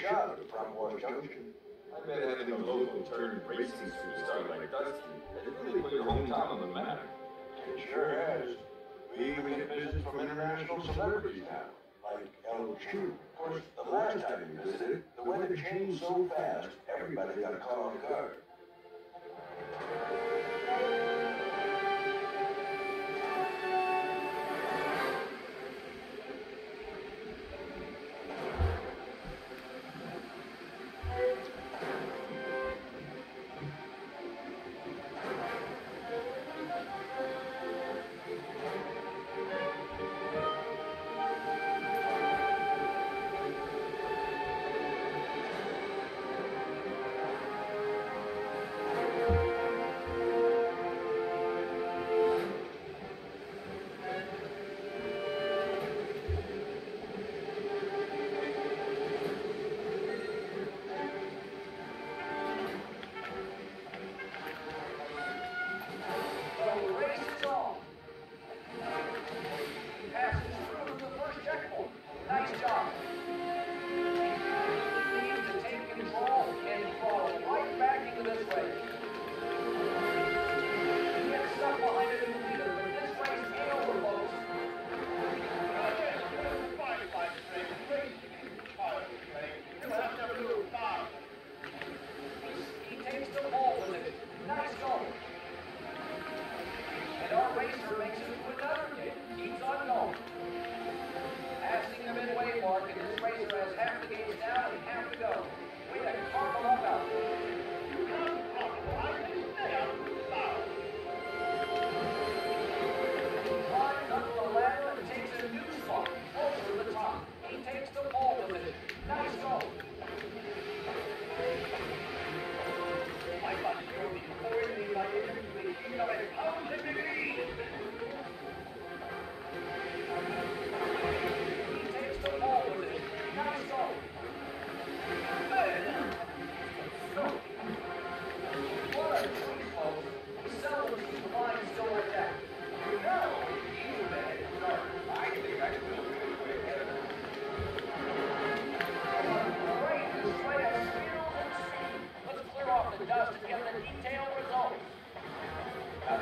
shot at Propwash Junction. I bet having a local turned racing superstar like Dusty has really put your hometown on the map. It sure has. We even get visits from international celebrities now, like El Chu. Of course, the last time we visited, the weather changed so fast, everybody got caught the guard.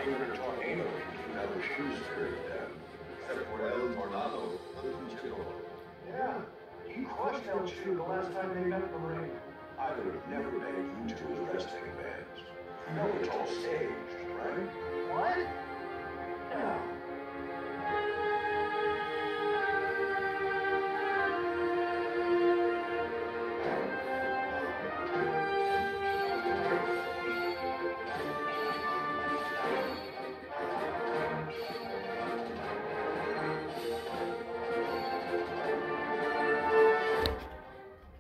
they except for El Yeah, he crushed El two the last time they met the ring. I would have never begged you to as wrestling fans. You know it's all staged, right? What? Yeah.